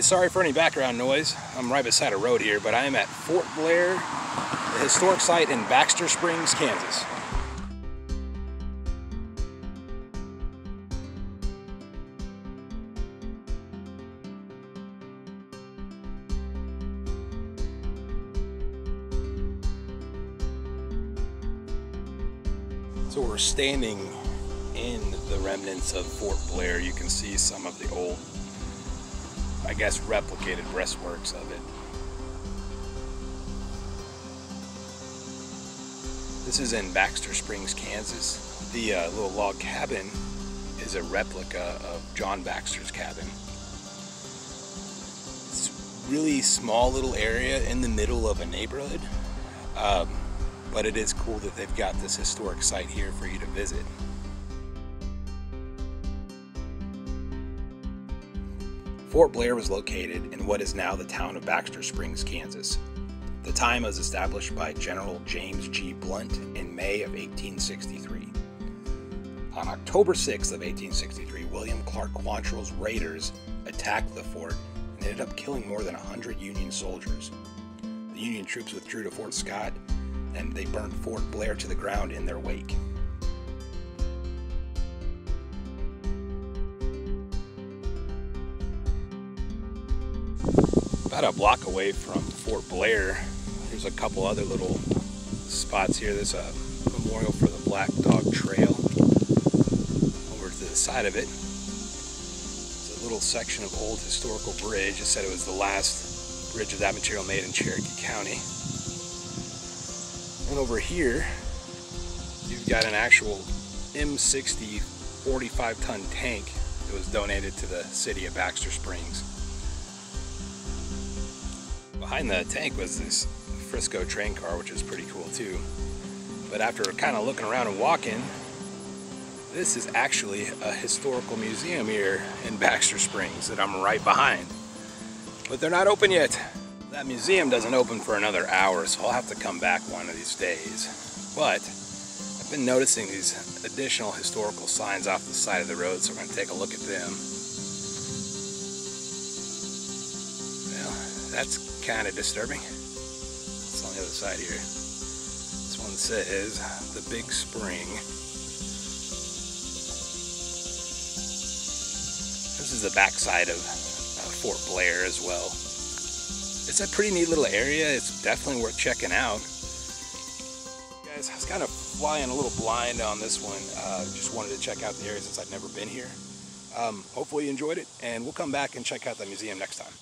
Sorry for any background noise. I'm right beside a road here, but I am at Fort Blair, the historic site in Baxter Springs, Kansas. So we're standing in the remnants of Fort Blair. You can see some of the old, I guess, replicated breastworks of it. This is in Baxter Springs, Kansas. The uh, little log cabin is a replica of John Baxter's cabin. It's really small little area in the middle of a neighborhood. Um, but it is cool that they've got this historic site here for you to visit. Fort Blair was located in what is now the town of Baxter Springs, Kansas. The time was established by General James G. Blunt in May of 1863. On October 6th of 1863, William Clarke Quantrill's raiders attacked the fort and ended up killing more than 100 Union soldiers. The Union troops withdrew to Fort Scott and they burned Fort Blair to the ground in their wake. About a block away from Fort Blair, there's a couple other little spots here. There's a memorial for the Black Dog Trail. Over to the side of it, it's a little section of old historical bridge. It said it was the last bridge of that material made in Cherokee County. And over here, you've got an actual M60 45 ton tank that was donated to the city of Baxter Springs. Behind the tank was this Frisco train car, which is pretty cool too. But after kind of looking around and walking, this is actually a historical museum here in Baxter Springs that I'm right behind. But they're not open yet. That museum doesn't open for another hour, so I'll have to come back one of these days. But I've been noticing these additional historical signs off the side of the road, so we're going to take a look at them. That's kind of disturbing. It's on the other side here. This one says the Big Spring. This is the backside of uh, Fort Blair as well. It's a pretty neat little area. It's definitely worth checking out. Guys, I was kind of flying a little blind on this one. Uh, just wanted to check out the area since I'd never been here. Um, hopefully you enjoyed it, and we'll come back and check out the museum next time.